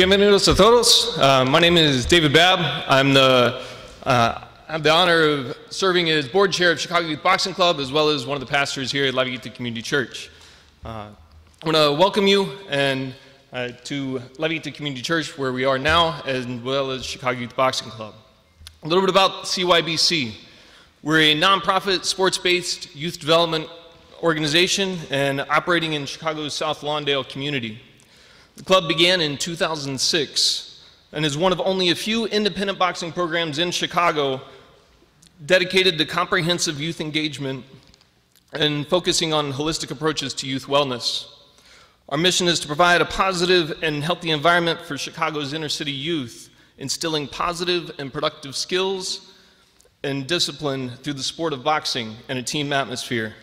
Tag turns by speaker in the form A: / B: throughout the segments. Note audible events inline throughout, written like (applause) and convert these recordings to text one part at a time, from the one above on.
A: Bienvenidos a todos. Uh, my name is David Babb. I'm the, uh, I have the honor of serving as board chair of Chicago Youth Boxing Club as well as one of the pastors here at La Villita Community Church. Uh, I want to welcome you and uh, to La Villita Community Church where we are now as well as Chicago Youth Boxing Club. A little bit about CYBC. We're a nonprofit sports-based youth development organization and operating in Chicago's South Lawndale community. The club began in 2006 and is one of only a few independent boxing programs in Chicago dedicated to comprehensive youth engagement and focusing on holistic approaches to youth wellness. Our mission is to provide a positive and healthy environment for Chicago's inner city youth, instilling positive and productive skills and discipline through the sport of boxing and a team atmosphere.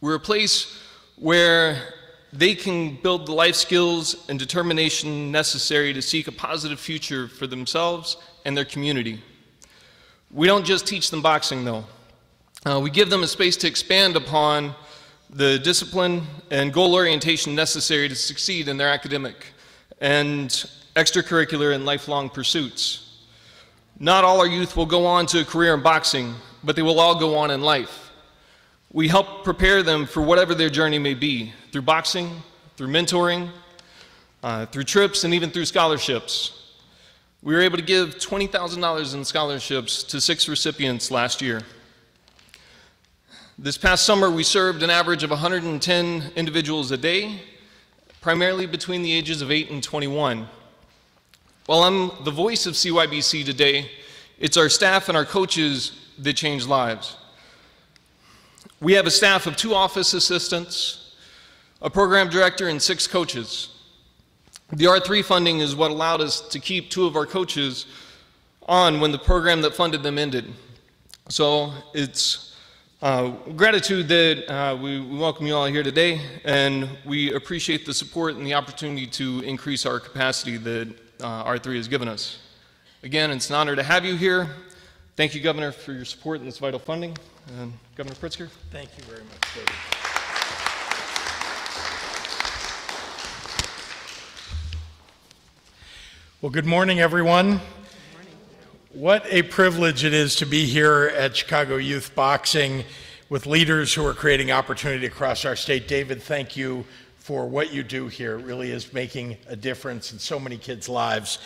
A: We're a place where they can build the life skills and determination necessary to seek a positive future for themselves and their community. We don't just teach them boxing, though. Uh, we give them a space to expand upon the discipline and goal orientation necessary to succeed in their academic and extracurricular and lifelong pursuits. Not all our youth will go on to a career in boxing, but they will all go on in life. We help prepare them for whatever their journey may be through boxing, through mentoring, uh, through trips, and even through scholarships. We were able to give $20,000 in scholarships to six recipients last year. This past summer, we served an average of 110 individuals a day, primarily between the ages of 8 and 21. While I'm the voice of CYBC today, it's our staff and our coaches that change lives. We have a staff of two office assistants, a program director, and six coaches. The R3 funding is what allowed us to keep two of our coaches on when the program that funded them ended. So it's uh, gratitude that uh, we, we, welcome you all here today, and we appreciate the support and the opportunity to increase our capacity that uh, R3 has given us. Again, it's an honor to have you here. Thank you, Governor, for your support in this vital funding. And Governor Pritzker?
B: Thank you very much, David. Well, good morning, everyone. Good morning. What a privilege it is to be here at Chicago Youth Boxing with leaders who are creating opportunity across our state. David, thank you for what you do here. It really is making a difference in so many kids' lives.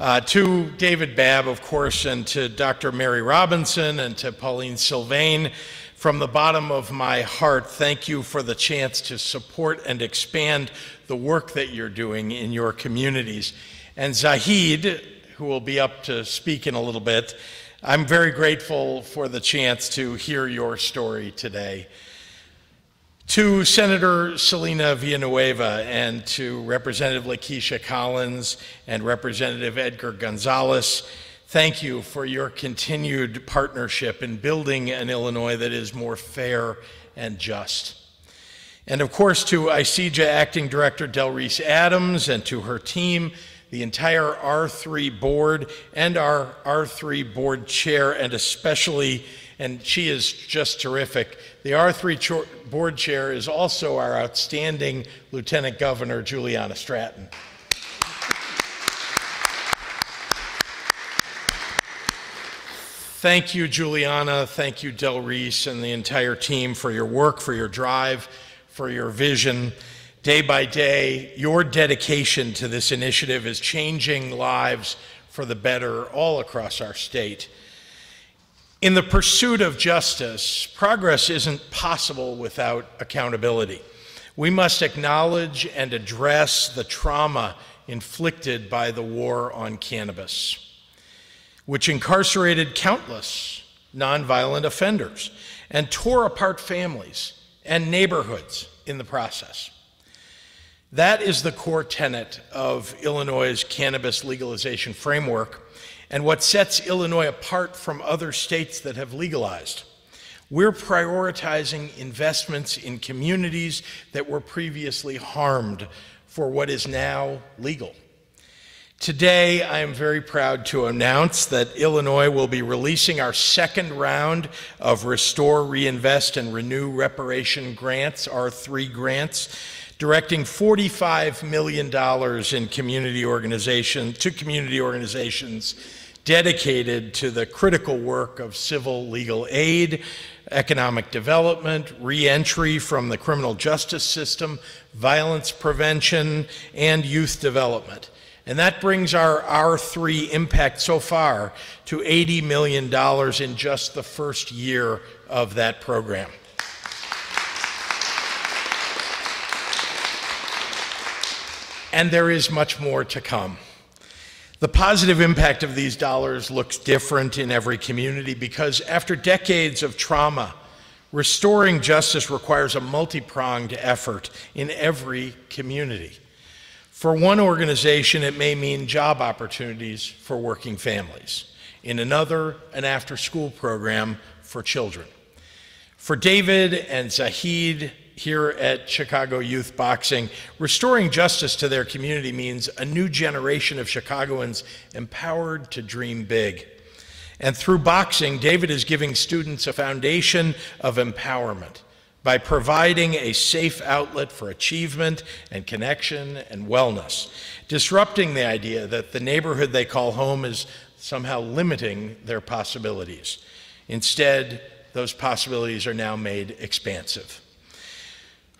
B: Uh, to David Babb, of course, and to Dr. Mary Robinson and to Pauline Sylvain, from the bottom of my heart, thank you for the chance to support and expand the work that you're doing in your communities. And Zahid, who will be up to speak in a little bit, I'm very grateful for the chance to hear your story today. To Senator Celina Villanueva and to Representative Lakesia Collins and Representative Edgar Gonzalez, thank you for your continued partnership in building an Illinois that is more fair and just. And of course, to ICJIA Acting Director Delrice Adams and to her team, the entire R3 board and our R3 board chair, and especially and she is just terrific. The R3 board chair is also our outstanding Lieutenant Governor, Juliana Stratton. Thank you, Juliana. Thank you, Delrice, and the entire team for your work, for your drive, for your vision. Day by day, your dedication to this initiative is changing lives for the better all across our state. In the pursuit of justice, progress isn't possible without accountability. We must acknowledge and address the trauma inflicted by the war on cannabis, which incarcerated countless nonviolent offenders and tore apart families and neighborhoods in the process. That is the core tenet of Illinois' cannabis legalization framework and what sets Illinois apart from other states that have legalized. We're prioritizing investments in communities that were previously harmed for what is now legal. Today, I am very proud to announce that Illinois will be releasing our second round of Restore, Reinvest, and Renew Reparation Grants, R3 grants, directing $45 million in community organization, to community organizations dedicated to the critical work of civil legal aid, economic development, reentry from the criminal justice system, violence prevention, and youth development. And that brings our R3 impact so far to $80 million in just the first year of that program. And there is much more to come. The positive impact of these dollars looks different in every community because after decades of trauma, restoring justice requires a multi pronged effort in every community. For one organization, it may mean job opportunities for working families. In another, an after school program for children. For David and Zahid here at Chicago Youth Boxing, restoring justice to their community means a new generation of Chicagoans empowered to dream big. And through boxing, David is giving students a foundation of empowerment by providing a safe outlet for achievement and connection and wellness, disrupting the idea that the neighborhood they call home is somehow limiting their possibilities. Instead, those possibilities are now made expansive.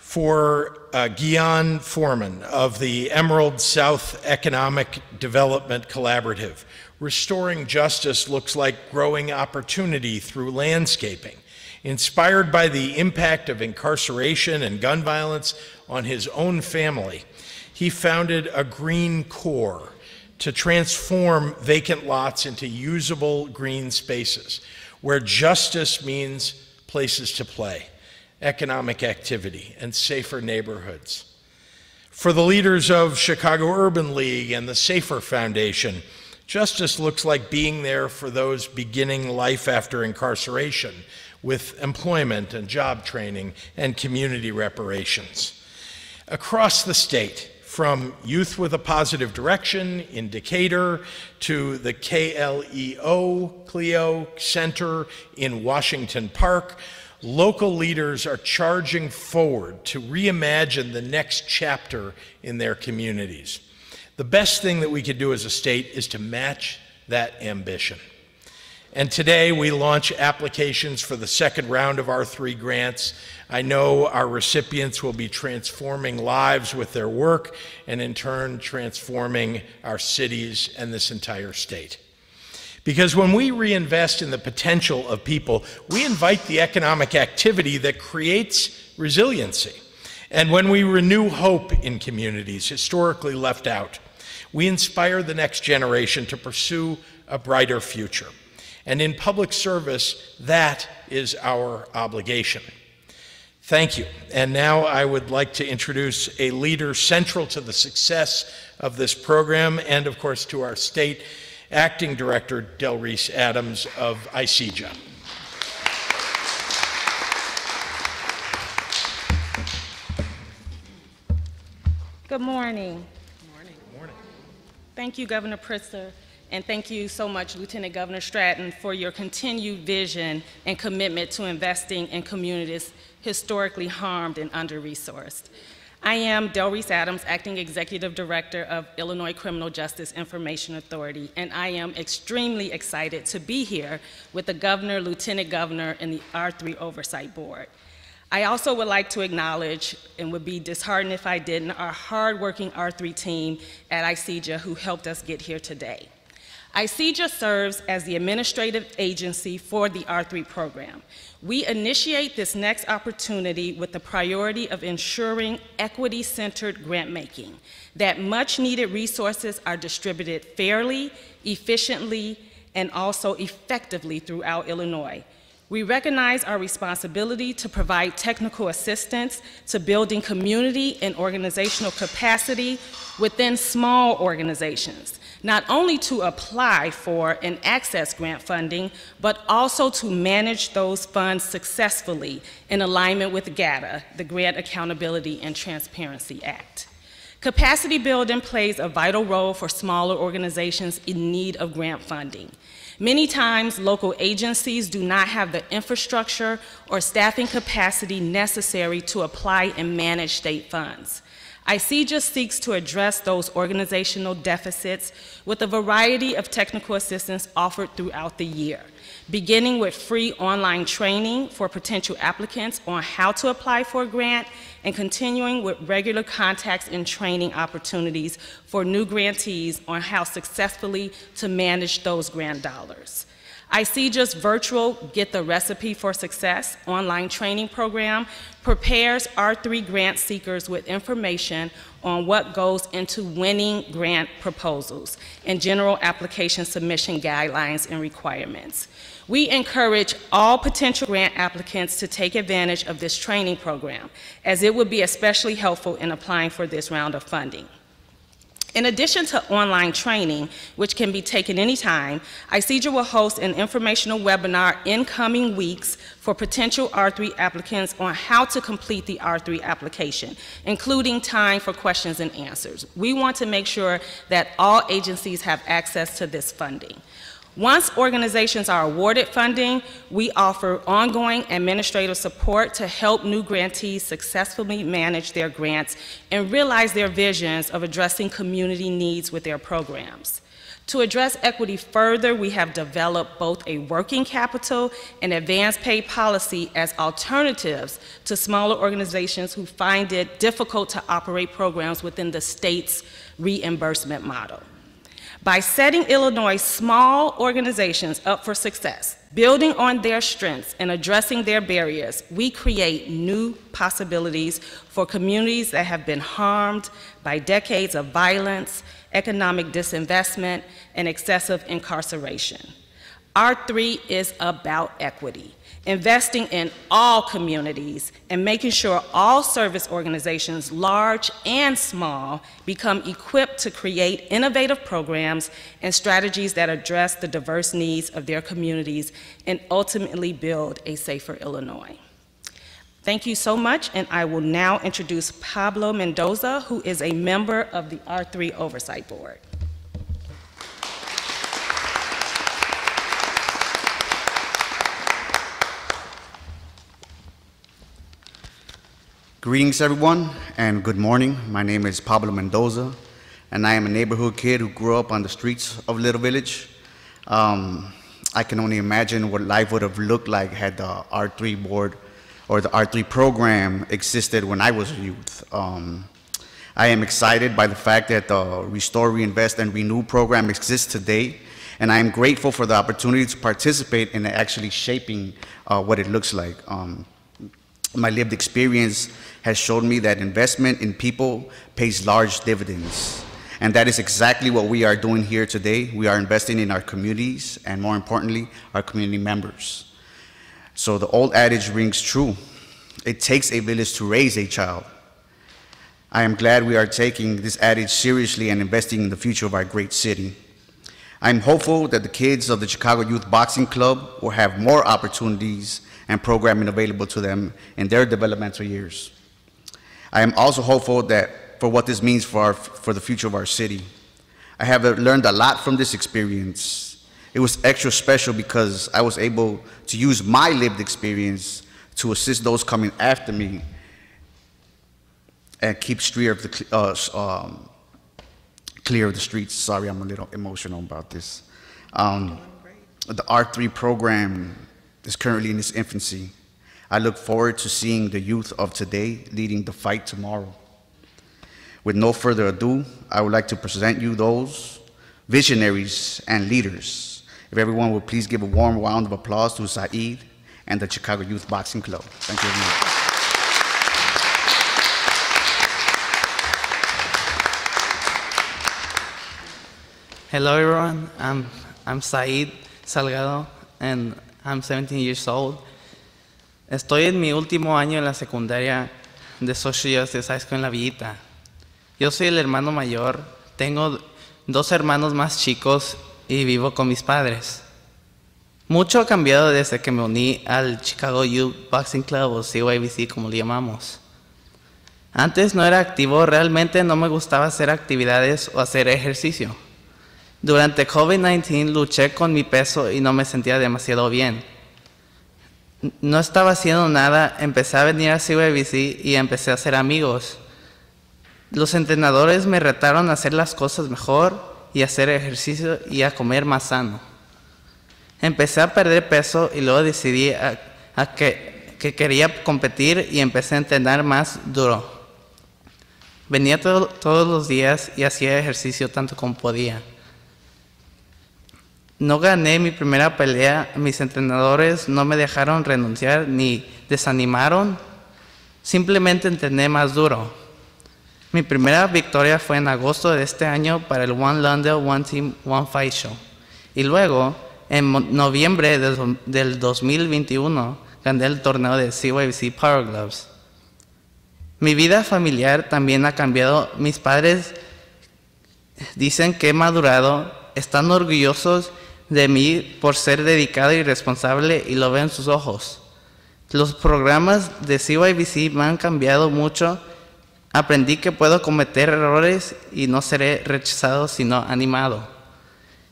B: For uh, Ghian Foreman of the Emerald South Economic Development Collaborative, restoring justice looks like growing opportunity through landscaping. Inspired by the impact of incarceration and gun violence on his own family, he founded a Green Core to transform vacant lots into usable green spaces where justice means places to play, economic activity, and safer neighborhoods. For the leaders of Chicago Urban League and the Safer Foundation, justice looks like being there for those beginning life after incarceration with employment and job training and community reparations. Across the state, from Youth with a Positive Direction in Decatur to the KLEO Clio Center in Washington Park, local leaders are charging forward to reimagine the next chapter in their communities. The best thing that we could do as a state is to match that ambition. And today we launch applications for the second round of R3 grants. I know our recipients will be transforming lives with their work and in turn transforming our cities and this entire state. Because when we reinvest in the potential of people, we invite the economic activity that creates resiliency. And when we renew hope in communities historically left out, we inspire the next generation to pursue a brighter future. And in public service, that is our obligation. Thank you. And now I would like to introduce a leader central to the success of this program and, of course, to our state acting director, Delrice Adams of ICJIA.
C: Good morning. Good morning. Good morning. Thank you, Governor Pritzker. And thank you so much, Lieutenant Governor Stratton, for your continued vision and commitment to investing in communities historically harmed and under-resourced. I am Delrice Adams, Acting Executive Director of Illinois Criminal Justice Information Authority, and I am extremely excited to be here with the Governor, Lieutenant Governor, and the R3 Oversight Board. I also would like to acknowledge, and would be disheartened if I didn't, our hardworking R3 team at ICJIA who helped us get here today. ICJIA serves as the administrative agency for the R3 program. We initiate this next opportunity with the priority of ensuring equity-centered grant making, that much needed resources are distributed fairly, efficiently, and also effectively throughout Illinois. We recognize our responsibility to provide technical assistance to building community and organizational capacity within small organizations not only to apply for and access grant funding, but also to manage those funds successfully in alignment with GATA, the Grant Accountability and Transparency Act. Capacity building plays a vital role for smaller organizations in need of grant funding. Many times, local agencies do not have the infrastructure or staffing capacity necessary to apply and manage state funds. ICJIA seeks to address those organizational deficits with a variety of technical assistance offered throughout the year, beginning with free online training for potential applicants on how to apply for a grant and continuing with regular contacts and training opportunities for new grantees on how successfully to manage those grant dollars. ICJIA's virtual Get the Recipe for Success online training program prepares R3 grant seekers with information on what goes into winning grant proposals and general application submission guidelines and requirements. We encourage all potential grant applicants to take advantage of this training program, as it would be especially helpful in applying for this round of funding. In addition to online training, which can be taken anytime, ICJIA will host an informational webinar in coming weeks for potential R3 applicants on how to complete the R3 application, including time for questions and answers. We want to make sure that all agencies have access to this funding. Once organizations are awarded funding, we offer ongoing administrative support to help new grantees successfully manage their grants and realize their visions of addressing community needs with their programs. To address equity further, we have developed both a working capital and advance pay policy as alternatives to smaller organizations who find it difficult to operate programs within the state's reimbursement model. By setting Illinois small organizations up for success, building on their strengths and addressing their barriers, we create new possibilities for communities that have been harmed by decades of violence, economic disinvestment, and excessive incarceration. R3 is about equity investing in all communities, and making sure all service organizations, large and small, become equipped to create innovative programs and strategies that address the diverse needs of their communities and ultimately build a safer Illinois. Thank you so much, and I will now introduce Pablo Mendoza, who is a member of the R3 Oversight Board.
D: Greetings, everyone, and good morning. My name is Pablo Mendoza, and I am a neighborhood kid who grew up on the streets of Little Village. Um, I can only imagine what life would have looked like had the R3 board or the R3 program existed when I was a youth. Um, I am excited by the fact that the Restore, Reinvest, and Renew program exists today, and I am grateful for the opportunity to participate in actually shaping uh, what it looks like. Um, my lived experience has shown me that investment in people pays large dividends. And that is exactly what we are doing here today. We are investing in our communities and more importantly, our community members. So the old adage rings true. It takes a village to raise a child. I am glad we are taking this adage seriously and investing in the future of our great city. I'm hopeful that the kids of the Chicago Youth Boxing Club will have more opportunities and programming available to them in their developmental years. I am also hopeful that for what this means for, our, for the future of our city. I have learned a lot from this experience. It was extra special because I was able to use my lived experience to assist those coming after me and keep street of the, uh, um, clear of the streets. Sorry, I'm a little emotional about this. Um, the R3 program is currently in its infancy. I look forward to seeing the youth of today leading the fight tomorrow. With no further ado, I would like to present you those visionaries and leaders. If everyone would please give a warm round of applause to Saeed and the Chicago Youth Boxing Club. Thank you very much.
E: Hello everyone, I'm, I'm Saeed Salgado and I'm 17 years old. Estoy en mi último año en la secundaria de Social Justice High School en La Villita. Yo soy el hermano mayor, tengo dos hermanos más chicos y vivo con mis padres. Mucho ha cambiado desde que me uní al Chicago Youth Boxing Club o CYBC como le llamamos. Antes no era activo, realmente no me gustaba hacer actividades o hacer ejercicio. Durante COVID-19 luché con mi peso y no me sentía demasiado bien. No estaba haciendo nada, empecé a venir a CYBC y empecé a hacer amigos. Los entrenadores me retaron a hacer las cosas mejor y a hacer ejercicio y a comer más sano. Empecé a perder peso y luego decidí que, que quería competir y empecé a entrenar más duro. Venía todo- todos los días y hacía ejercicio tanto como podía. No gané mi primera pelea, mis entrenadores no me dejaron renunciar ni desanimaron, simplemente entrené más duro. Mi primera victoria fue en agosto de este año para el One London One Team One Fight Show. Y luego, en noviembre del, del 2021, gané el torneo de CYBC Power Gloves. Mi vida familiar también ha cambiado. Mis padres dicen que he madurado, están orgullosos de mí por ser dedicado y responsable y lo ven en sus ojos. Los programas de CYBC me han cambiado mucho. Aprendí que puedo cometer errores y no seré rechazado sino animado.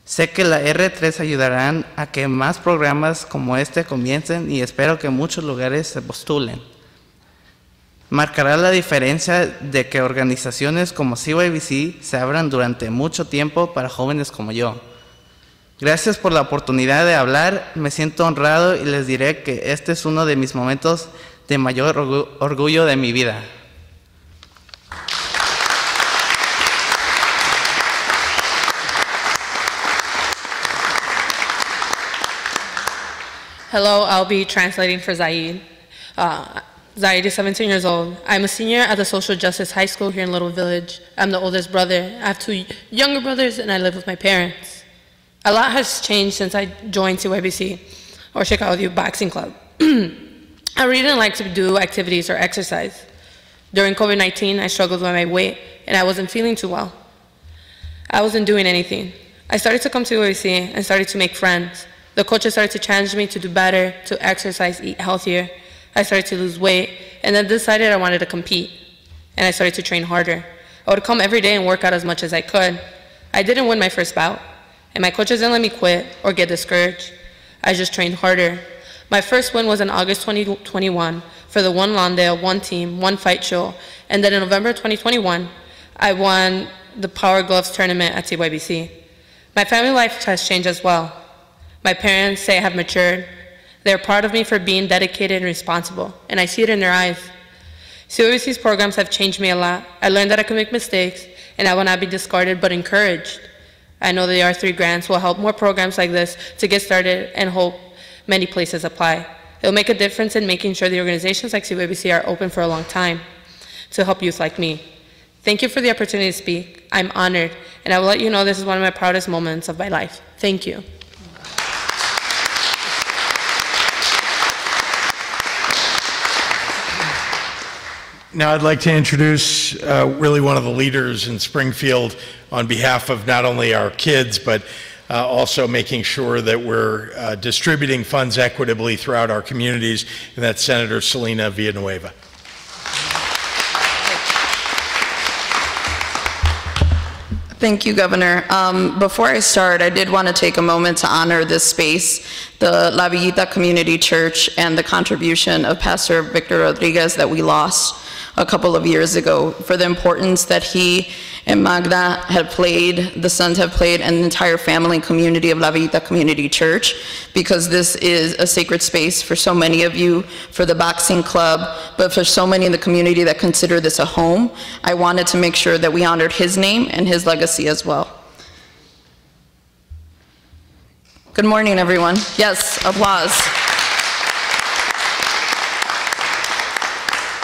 E: Sé que la R3 ayudarán a que más programas como este comiencen y espero que muchos lugares se postulen. Marcará la diferencia de que organizaciones como CYBC se abran durante mucho tiempo para jóvenes como yo. Gracias por la oportunidad de hablar, me siento honrado y les diré que este es uno de mis momentos de mayor orgu- orgullo de mi vida.
F: Hello, I'll be translating for Zaid. Uh, Zaid is 17 years old. I'm a senior at the Social Justice High School here in Little Village. I'm the oldest brother. I have two younger brothers, and I live with my parents. A lot has changed since I joined CYBC, or Chicago Youth Boxing Club. (clears throat) I really didn't like to do activities or exercise. During COVID 19, I struggled with my weight, and I wasn't feeling too well. I wasn't doing anything. I started to come to OAC and started to make friends. The coaches started to challenge me to do better, to exercise, eat healthier. I started to lose weight, and then decided I wanted to compete. And I started to train harder. I would come every day and work out as much as I could. I didn't win my first bout, and my coaches didn't let me quit or get discouraged. I just trained harder. My first win was in August 2021 for the One Lawndale, One Team, One Fight Show, and then in November 2021, I won the Power Gloves tournament at CYBC. My family life has changed as well. My parents say I have matured. They're proud of me for being dedicated and responsible, and I see it in their eyes. COBC's programs have changed me a lot. I learned that I can make mistakes, and I will not be discarded but encouraged. I know the R3 grants will help more programs like this to get started and hope many places apply. It will make a difference in making sure the organizations like CWBC are open for a long time to help youth like me. Thank you for the opportunity to speak. I'm honored, and I will let you know this is one of my proudest moments of my life. Thank you.
B: Now, I'd like to introduce uh, really one of the leaders in Springfield on behalf of not only our kids, but uh, also making sure that we're uh, distributing funds equitably throughout our communities, and that's Senator Celina Villanueva.
G: Thank you, Governor. Um, Before I start, I did want to take a moment to honor this space, the La Villita Community Church, and the contribution of Pastor Victor Rodriguez that we lost a couple of years ago, for the importance that he and Magda had played, the sons have played, and the entire family and community of La Villita Community Church, because this is a sacred space for so many of you, for the boxing club, but for so many in the community that consider this a home. I wanted to make sure that we honored his name and his legacy as well. Good morning, everyone. Yes, applause.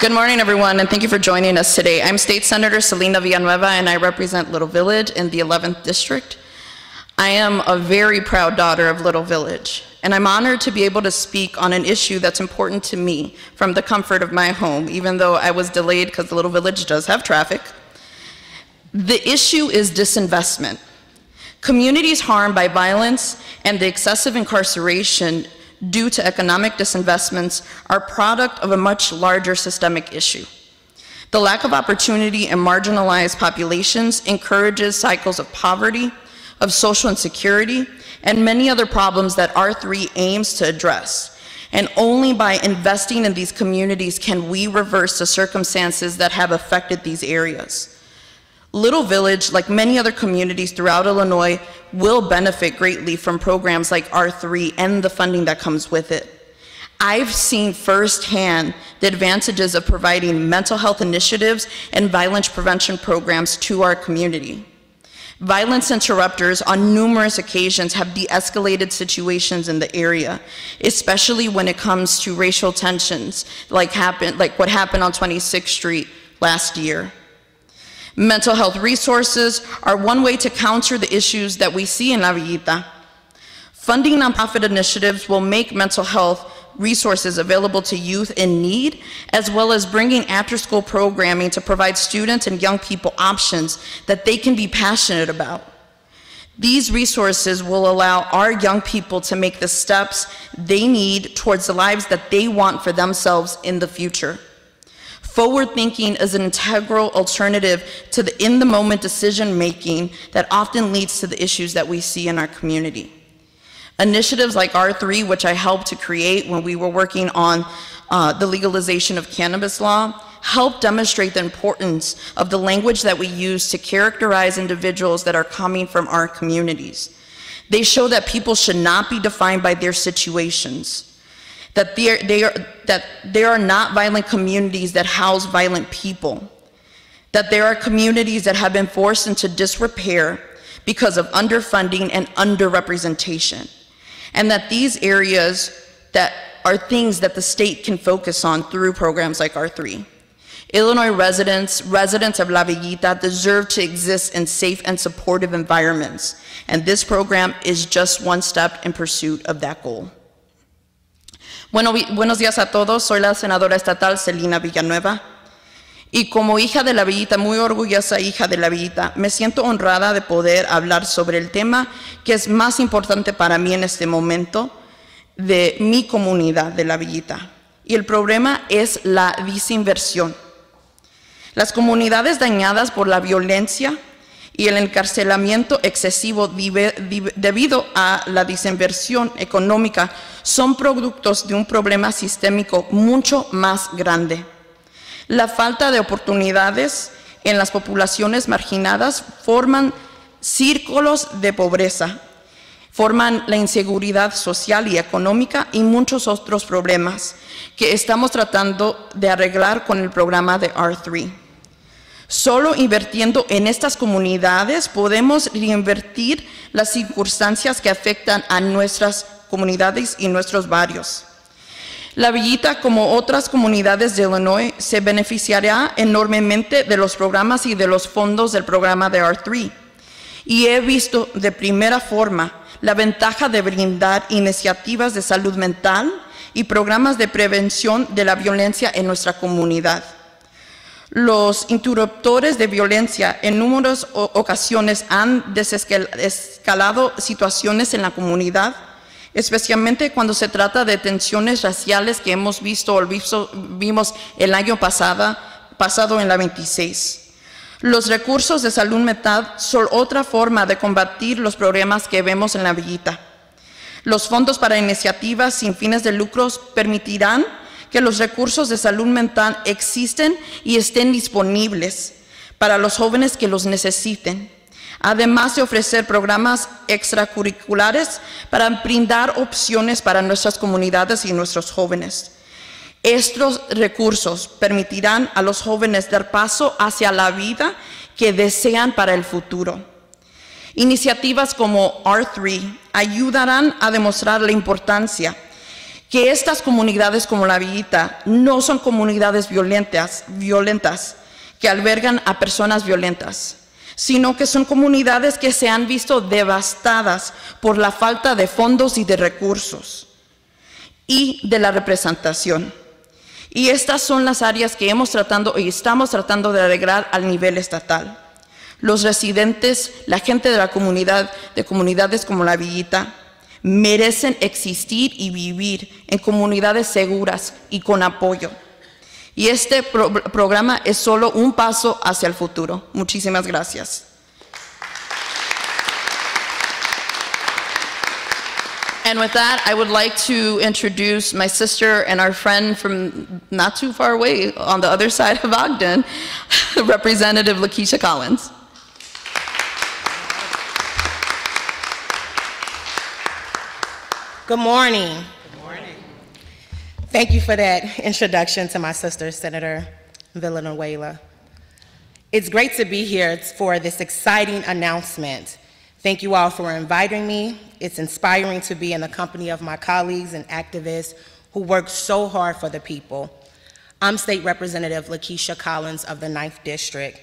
G: Good morning, everyone, and thank you for joining us today. I'm State Senator Celina Villanueva, and I represent Little Village in the 11th District. I am a very proud daughter of Little Village, and I'm honored to be able to speak on an issue that's important to me from the comfort of my home, even though I was delayed because Little Village does have traffic. The issue is disinvestment. Communities harmed by violence and the excessive incarceration due to economic disinvestments are product of a much larger systemic issue. The lack of opportunity in marginalized populations encourages cycles of poverty, of social insecurity, and many other problems that R3 aims to address. And only by investing in these communities can we reverse the circumstances that have affected these areas. Little Village, like many other communities throughout Illinois, will benefit greatly from programs like R3 and the funding that comes with it. I've seen firsthand the advantages of providing mental health initiatives and violence prevention programs to our community. Violence interrupters on numerous occasions have de-escalated situations in the area, especially when it comes to racial tensions like, happened, like what happened on 26th Street last year. Mental health resources are one way to counter the issues that we see in La Villita. Funding nonprofit initiatives will make mental health resources available to youth in need, as well as bringing after-school programming to provide students and young people options that they can be passionate about. These resources will allow our young people to make the steps they need towards the lives that they want for themselves in the future. Forward thinking is an integral alternative to the in-the-moment decision-making that often leads to the issues that we see in our community. Initiatives like R3, which I helped to create when we were working on uh, the legalization of cannabis law, help demonstrate the importance of the language that we use to characterize individuals that are coming from our communities. They show that people should not be defined by their situations, that, they are, that there are not violent communities that house violent people, that there are communities that have been forced into disrepair because of underfunding and underrepresentation and that these areas that are things that the state can focus on through programs like R3. Illinois residents, residents of La Villita deserve to exist in safe and supportive environments, and this program is just one step in pursuit of that goal. Bueno, buenos días a todos, soy la senadora estatal Celina Villanueva. Y como hija de la Villita, muy orgullosa hija de la Villita, me siento honrada de poder hablar sobre el tema que es más importante para mí en este momento de mi comunidad de la Villita. Y el problema es la desinversión. Las comunidades dañadas por la violencia y el encarcelamiento excesivo debido a la desinversión económica son productos de un problema sistémico mucho más grande. La falta de oportunidades en las poblaciones marginadas forman círculos de pobreza, forman la inseguridad social y económica y muchos otros problemas que estamos tratando de arreglar con el programa de R3. Solo invirtiendo en estas comunidades podemos reinvertir las circunstancias que afectan a nuestras comunidades y nuestros barrios. La Villita, como otras comunidades de Illinois, se beneficiará enormemente de los programas y de los fondos del programa de R3. Y he visto de primera forma la ventaja de brindar iniciativas de salud mental y programas de prevención de la violencia en nuestra comunidad. Los interruptores de violencia en numerosas ocasiones han desescalado situaciones en la comunidad especialmente cuando se trata de tensiones raciales que hemos visto o vimos el año pasado, pasado en la 26. Los recursos de salud mental son otra forma de combatir los problemas que vemos en la villita. Los fondos para iniciativas sin fines de lucros permitirán que los recursos de salud mental existen y estén disponibles para los jóvenes que los necesiten además de ofrecer programas extracurriculares para brindar opciones para nuestras comunidades y nuestros jóvenes. Estos recursos permitirán a los jóvenes dar paso hacia la vida que desean para el futuro. Iniciativas como R3 ayudarán a demostrar la importancia que estas comunidades como la Villita no son comunidades violentas, violentas que albergan a personas violentas sino que son comunidades que se han visto devastadas por la falta de fondos y de recursos y de la representación. Y estas son las áreas que hemos tratado y estamos tratando de arreglar al nivel estatal. Los residentes, la gente de la comunidad, de comunidades como la Villita, merecen existir y vivir en comunidades seguras y con apoyo. Y este pro programa es solo un paso hacia el futuro. Muchísimas gracias. And with that, I would like to introduce my sister and our friend from not too far away on the other (laughs) side of Ogden, (laughs) Representative Lakeisha Collins.
C: Good morning. Good morning. Thank you for that introduction to my sister, Senator Villanueva. It's great to be here for this exciting announcement. Thank you all for inviting me. It's inspiring to be in the company of my colleagues and activists who work so hard for the people. I'm State Representative Lakesia Collins of the 9th District,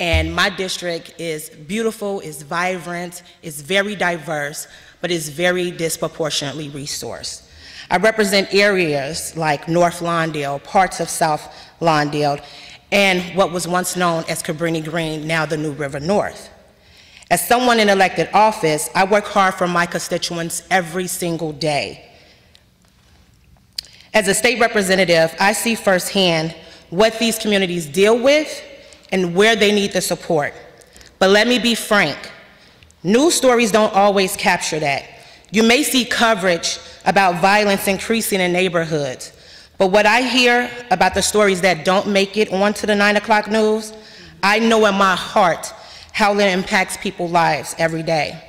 C: and my district is beautiful, is vibrant, is very diverse, but is very disproportionately resourced. I represent areas like North Lawndale, parts of South Lawndale, and what was once known as Cabrini Green, now the New River North. As someone in elected office, I work hard for my constituents every single day. As a state representative, I see firsthand what these communities deal with and where they need the support. But let me be frank, news stories don't always capture that. You may see coverage about violence increasing in neighborhoods, but what I hear about the stories that don't make it onto the nine o'clock news, I know in my heart how it impacts people's lives every day.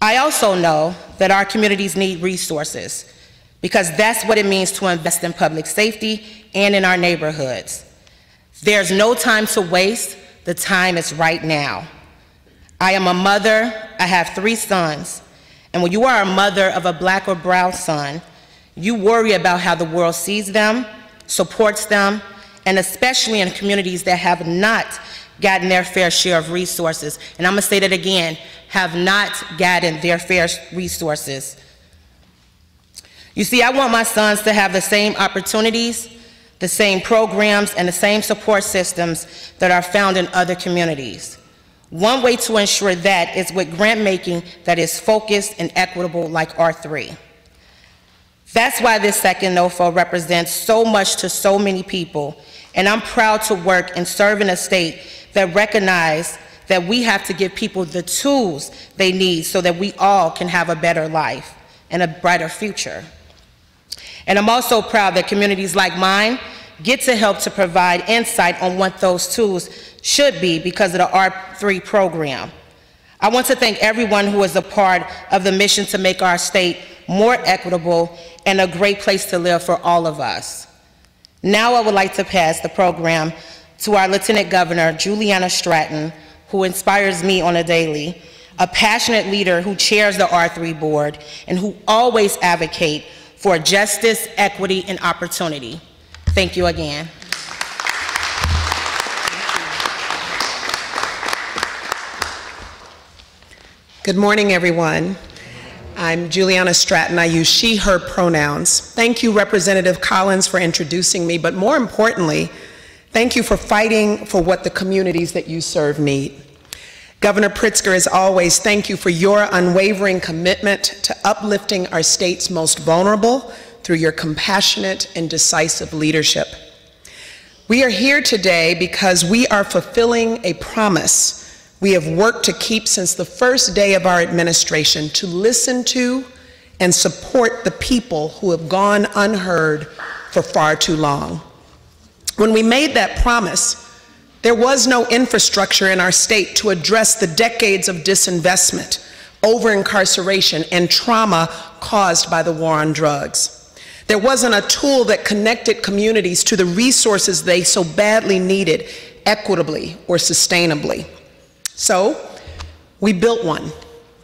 C: I also know that our communities need resources because that's what it means to invest in public safety and in our neighborhoods. There's no time to waste, the time is right now. I am a mother, I have three sons, and when you are a mother of a black or brown son, you worry about how the world sees them, supports them, and especially in communities that have not gotten their fair share of resources. And I'm gonna say that again, have not gotten their fair resources. You see, I want my sons to have the same opportunities, the same programs, and the same support systems that are found in other communities. One way to ensure that is with grant making that is focused and equitable like R3. That's why this second NOFO represents so much to so many people, and I'm proud to work and serve in a state that recognize that we have to give people the tools they need so that we all can have a better life and a brighter future. And I'm also proud that communities like mine get to help to provide insight on what those tools should be because of the R3 program. I want to thank everyone who is a part of the mission to make our state more equitable and a great place to live for all of us. Now I would like to pass the program to our Lieutenant Governor, Juliana Stratton, who inspires me on a daily, a passionate leader who chairs the R3 board and who always advocate for justice, equity, and opportunity. Thank you again.
H: Good morning, everyone. I'm Juliana Stratton. I use she, her pronouns. Thank you, Representative Collins, for introducing me, but more importantly, thank you for fighting for what the communities that you serve need. Governor Pritzker, as always, thank you for your unwavering commitment to uplifting our state's most vulnerable through your compassionate and decisive leadership. We are here today because we are fulfilling a promise we have worked to keep since the first day of our administration to listen to and support the people who have gone unheard for far too long. When we made that promise, there was no infrastructure in our state to address the decades of disinvestment, over incarceration, and trauma caused by the war on drugs. There wasn't a tool that connected communities to the resources they so badly needed equitably or sustainably. So we built one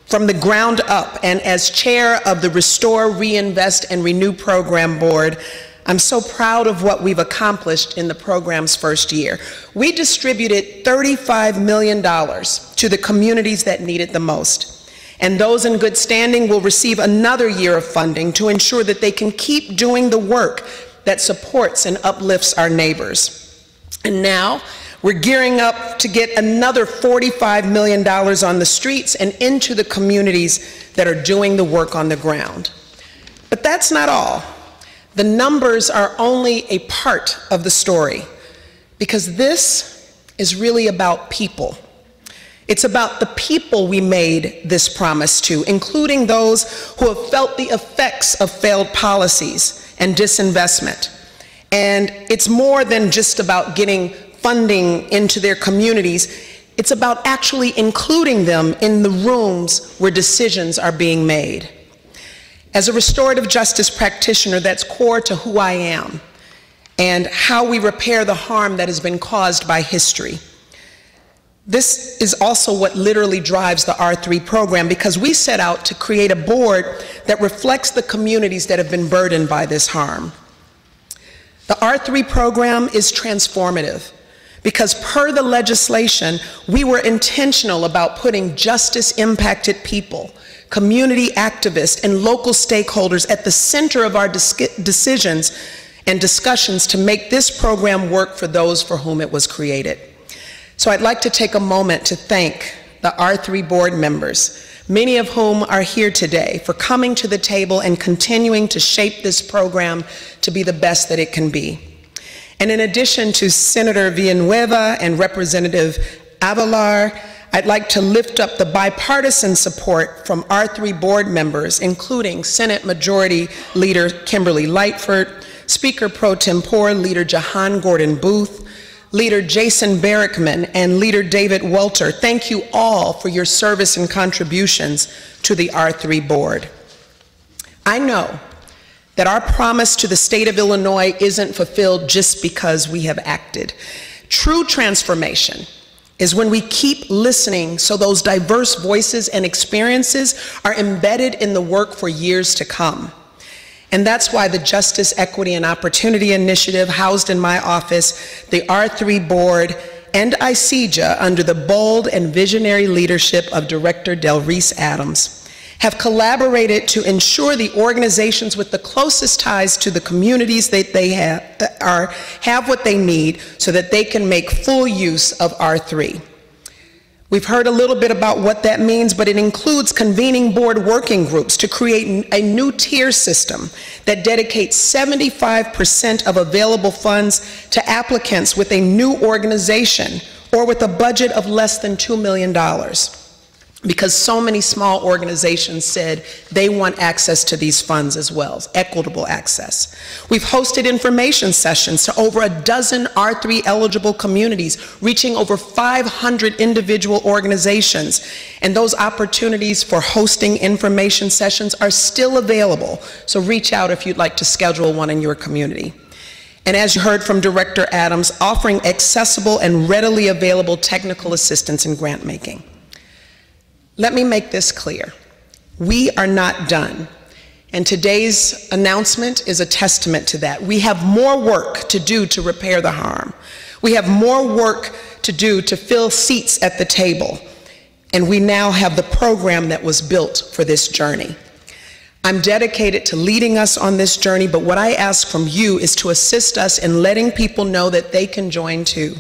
H: from the ground up, and as chair of the Restore, Reinvest, and Renew Program Board, I'm so proud of what we've accomplished in the program's first year. We distributed $35 million to the communities that need it the most. And those in good standing will receive another year of funding to ensure that they can keep doing the work that supports and uplifts our neighbors. And now, we're gearing up to get another $45 million on the streets and into the communities that are doing the work on the ground. But that's not all. The numbers are only a part of the story because this is really about people. It's about the people we made this promise to, including those who have felt the effects of failed policies and disinvestment. And it's more than just about getting funding into their communities. It's about actually including them in the rooms where decisions are being made. As a restorative justice practitioner, that's core to who I am and how we repair the harm that has been caused by history. This is also what literally drives the R3 program because we set out to create a board that reflects the communities that have been burdened by this harm. The R3 program is transformative because per the legislation, we were intentional about putting justice impacted people, community activists, and local stakeholders at the center of our decisions and discussions to make this program work for those for whom it was created. So I'd like to take a moment to thank the R3 board members, many of whom are here today, for coming to the table and continuing to shape this program to be the best that it can be. And in addition to Senator Villanueva and Representative Avelar, I'd like to lift up the bipartisan support from R3 board members, including Senate Majority Leader Kimberly Lightford, Speaker Pro Tempore Leader Jehan Gordon Booth, Leader Jason Barickman, and Leader David Welter. Thank you all for your service and contributions to the R3 board. I know that our promise to the state of Illinois isn't fulfilled just because we have acted. True transformation is when we keep listening so those diverse voices and experiences are embedded in the work for years to come. And that's why the Justice, Equity, and Opportunity Initiative housed in my office, the R3 Board, and ICJIA under the bold and visionary leadership of Director Delrice Adams have collaborated to ensure the organizations with the closest ties to the communities that they have, are, have what they need so that they can make full use of R3. We've heard a little bit about what that means, but it includes convening board working groups to create a new tier system that dedicates 75% of available funds to applicants with a new organization or with a budget of less than $2 million because so many small organizations said they want access to these funds as well, equitable access. We've hosted information sessions to over a dozen R3 eligible communities, reaching over 500 individual organizations. And those opportunities for hosting information sessions are still available, so reach out if you'd like to schedule one in your community. And as you heard from Director Adams, offering accessible and readily available technical assistance in grant making. Let me make this clear. We are not done. And today's announcement is a testament to that. We have more work to do to repair the harm. We have more work to do to fill seats at the table. And we now have the program that was built for this journey. I'm dedicated to leading us on this journey, but what I ask from you is to assist us in letting people know that they can join too.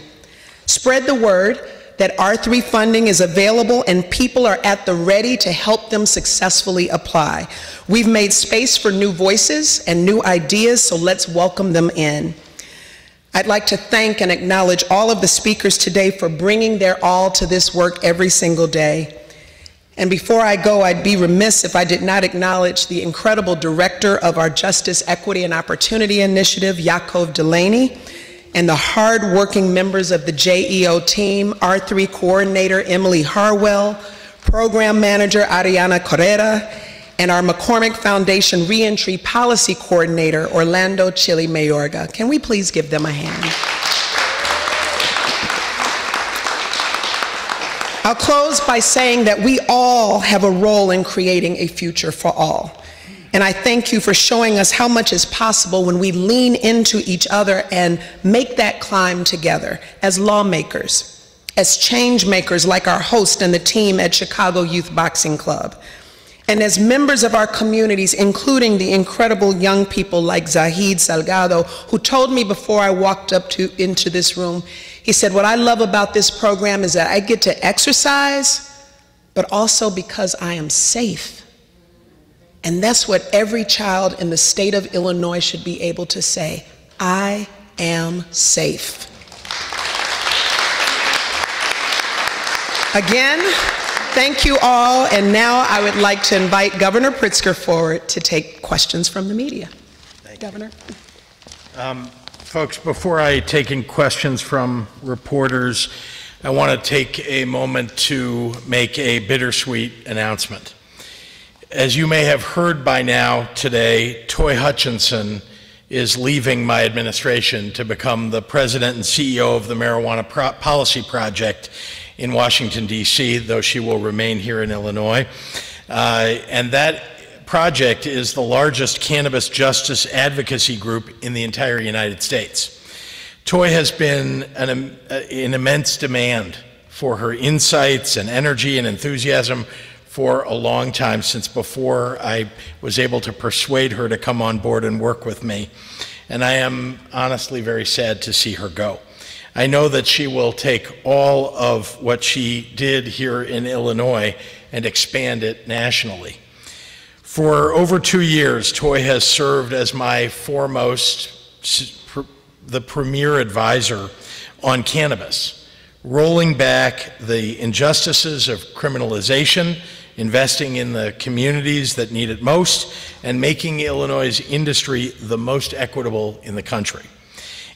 H: Spread the word that R3 funding is available and people are at the ready to help them successfully apply. We've made space for new voices and new ideas, so let's welcome them in. I'd like to thank and acknowledge all of the speakers today for bringing their all to this work every single day. And before I go, I'd be remiss if I did not acknowledge the incredible director of our Justice, Equity, and Opportunity Initiative, Yakov Delaney, and the hard-working members of the JEO team, R3 Coordinator Emily Harwell, Program Manager Ariana Correra, and our McCormick Foundation Reentry Policy Coordinator, Orlando Chili Mayorga. Can we please give them a hand? I'll close by saying that we all have a role in creating a future for all. And I thank you for showing us how much is possible when we lean into each other and make that climb together as lawmakers, as change makers like our host and the team at Chicago Youth Boxing Club, and as members of our communities, including the incredible young people like Zahid Salgado, who told me before I walked up to, into this room, he said, what I love about this program is that I get to exercise, but also because I am safe. And that's what every child in the state of Illinois should be able to say I am safe. Again, thank you all. And now I would like to invite Governor Pritzker forward to take questions from the media. Thank Governor.
B: Um, folks, before I take in questions from reporters, I want to take a moment to make a bittersweet announcement. As you may have heard by now today, Toi Hutchinson is leaving my administration to become the president and CEO of the Marijuana Pro- Policy Project in Washington, D.C., though she will remain here in Illinois. Uh, and that project is the largest cannabis justice advocacy group in the entire United States. Toi has been an, an immense demand for her insights and energy and enthusiasm for a long time, since before I was able to persuade her to come on board and work with me. And I am honestly very sad to see her go. I know that she will take all of what she did here in Illinois and expand it nationally. For over two years, Toi has served as my foremost, the premier advisor on cannabis, rolling back the injustices of criminalization investing in the communities that need it most, and making Illinois' industry the most equitable in the country.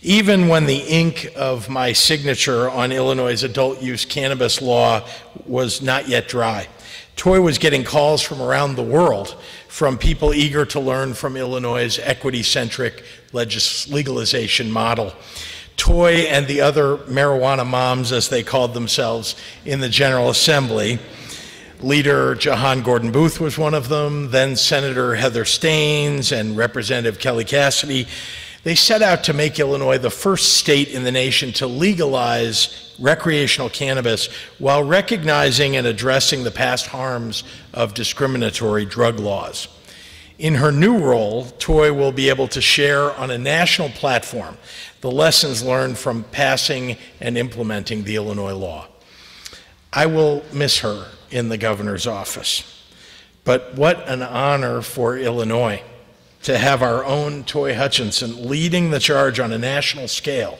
B: Even when the ink of my signature on Illinois' adult use cannabis law was not yet dry, Toi was getting calls from around the world from people eager to learn from Illinois' equity centric legalization model. Toi and the other marijuana moms, as they called themselves in the General Assembly, Leader Jehan Gordon Booth was one of them, then Senator Heather Steans and Representative Kelly Cassidy. They set out to make Illinois the first state in the nation to legalize recreational cannabis while recognizing and addressing the past harms of discriminatory drug laws. In her new role, Toi will be able to share on a national platform the lessons learned from passing and implementing the Illinois law. I will miss her in the governor's office. But what an honor for Illinois to have our own Toi Hutchinson leading the charge on a national scale,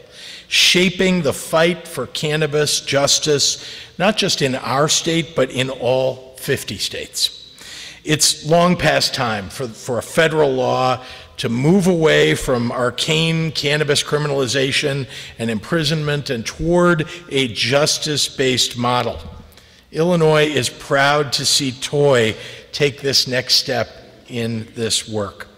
B: shaping the fight for cannabis justice, not just in our state, but in all 50 states. It's long past time for, for a federal law to move away from arcane cannabis criminalization and imprisonment and toward a justice based model Illinois is proud to see Toi take this next step in this work.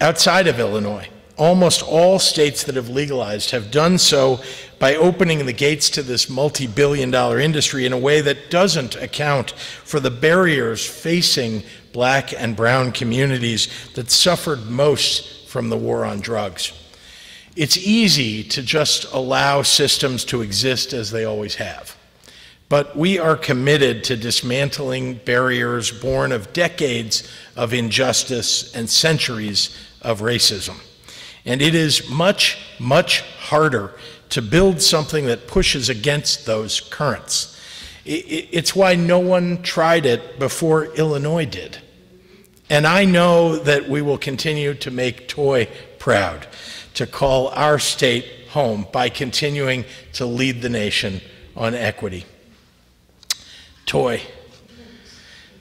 B: Outside of Illinois, almost all states that have legalized have done so by opening the gates to this multi billion dollar industry in a way that doesn't account for the barriers facing black and brown communities that suffered most from the war on drugs. It's easy to just allow systems to exist as they always have. But we are committed to dismantling barriers born of decades of injustice and centuries of racism. And it is much, much harder to build something that pushes against those currents. It's why no one tried it before Illinois did. And I know that we will continue to make Toi proud to call our state home by continuing to lead the nation on equity Toi.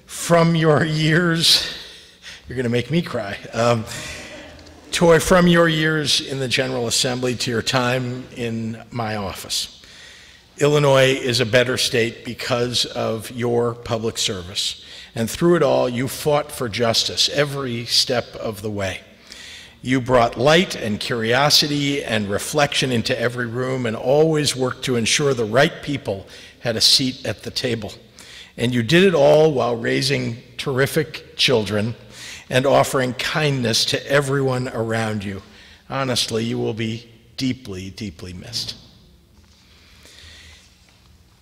B: From your years, you're going to make me cry. Um, Toi, from your years in the General Assembly to your time in my office. Illinois is a better state because of your public service. And through it all, you fought for justice every step of the way. You brought light and curiosity and reflection into every room and always worked to ensure the right people had a seat at the table. And you did it all while raising terrific children and offering kindness to everyone around you. Honestly, you will be deeply, deeply missed.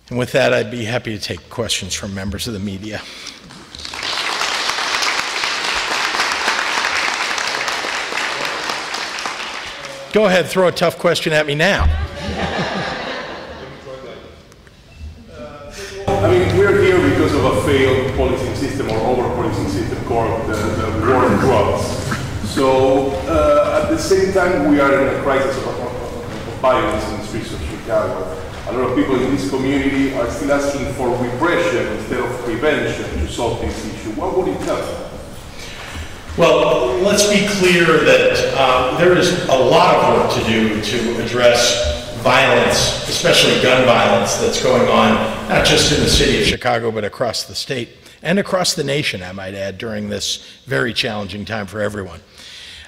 B: And with that, I'd be happy to take questions from members of the media. Go ahead, throw a tough question at me now. (laughs)
I: I mean, we're here because of a failed policing system or over-policing system called the, the war on drugs. So uh, at the same time, we are in a crisis of, of, violence in the streets of Chicago. A lot of people in this community are still asking for repression instead of prevention to solve this issue. What would you tell?
B: Well, let's be clear that uh, there is a lot of work to do to address violence, especially gun violence, that's going on, not just in the city of Chicago, but across the state. and across the nation, I might add, during this very challenging time for everyone.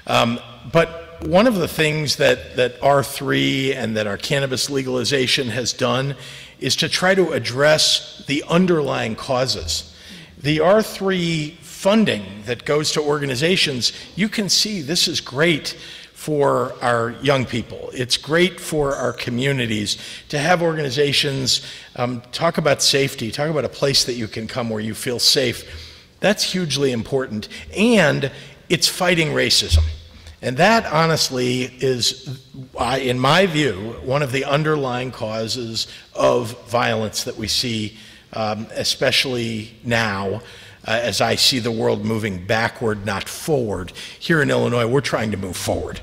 B: Um, but one of the things that, that R3 and that our cannabis legalization has done is to try to address the underlying causes. The R3 funding that goes to organizations, you can see this is great for our young people. It's great for our communities to have organizations um, talk about safety, talk about a place that you can come where you feel safe. That's hugely important. And it's fighting racism. And that, honestly, is, in my view, one of the underlying causes of violence that we see, um, especially now, as I see the world moving backward, not forward. Here in Illinois, we're trying to move forward.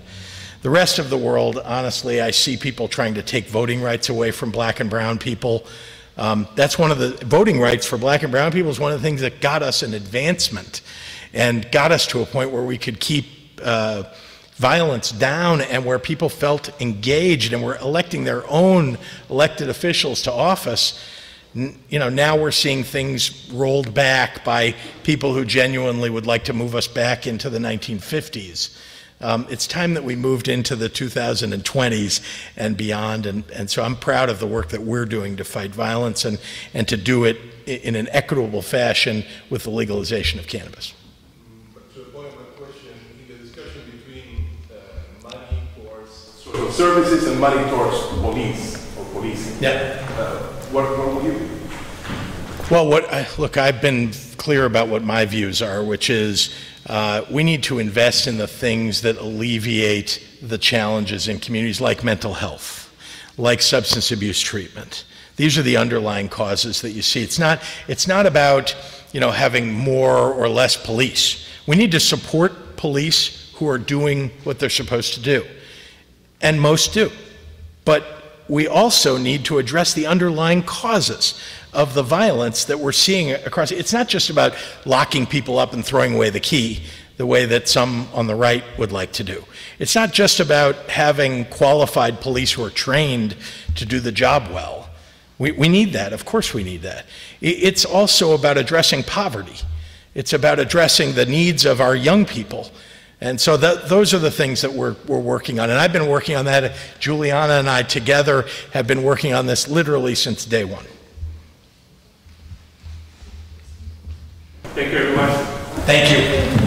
B: The rest of the world, honestly, I see people trying to take voting rights away from black and brown people. Um, that's one of the voting rights for black and brown people is one of the things that got us an advancement and got us to a point where we could keep uh, violence down and where people felt engaged and were electing their own elected officials to office you know, now we're seeing things rolled back by people who genuinely would like to move us back into the 1950s. Um, it's time that we moved into the 2020s and beyond, and, and so I'm proud of the work that we're doing to fight violence and, and to do it in an equitable fashion with the legalization of cannabis.
I: Uh, services and money towards police
B: yeah.
I: Uh, what, what will you
B: Well, what I, look, I've been clear about what my views are, which is uh, we need to invest in the things that alleviate the challenges in communities like mental health, like substance abuse treatment. These are the underlying causes that you see. It's not, it's not about you know, having more or less police. We need to support police who are doing what they're supposed to do, and most do. But we also need to address the underlying causes of the violence that we're seeing across. It's not just about locking people up and throwing away the key the way that some on the right would like to do. It's not just about having qualified police who are trained to do the job well. We, we need that, of course we need that. It's also about addressing poverty. It's about addressing the needs of our young people and so that, those are the things that we're, we're working on. And I've been working on that. Juliana and I together have been working on this literally since day one.
I: Thank you everyone.
B: Thank you.